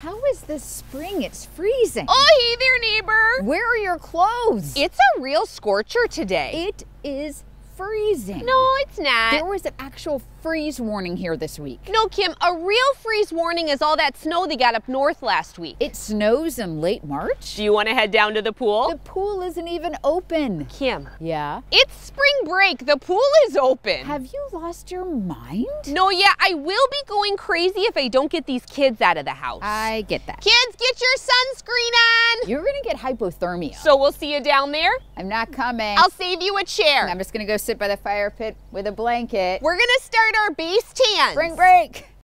How is this spring? It's freezing. Oh, hey there, neighbor. Where are your clothes? It's a real scorcher today. It is freezing. No, it's not. There was an actual freeze warning here this week. No, Kim, a real freeze warning is all that snow they got up north last week. It snows in late March. Do you want to head down to the pool? The pool isn't even open. Kim, Yeah? it's spring break. The pool is open. Have you lost your mind? no, yeah, I will be going crazy if I don't get these kids out of the house. I get that. kids, get your sunscreen on. You're gonna get hypothermia. So we'll see you down there. I'm not coming. I'll save you a chair. I'm just gonna go sit by the fire pit with a blanket. We're gonna start our base tan. Spring break.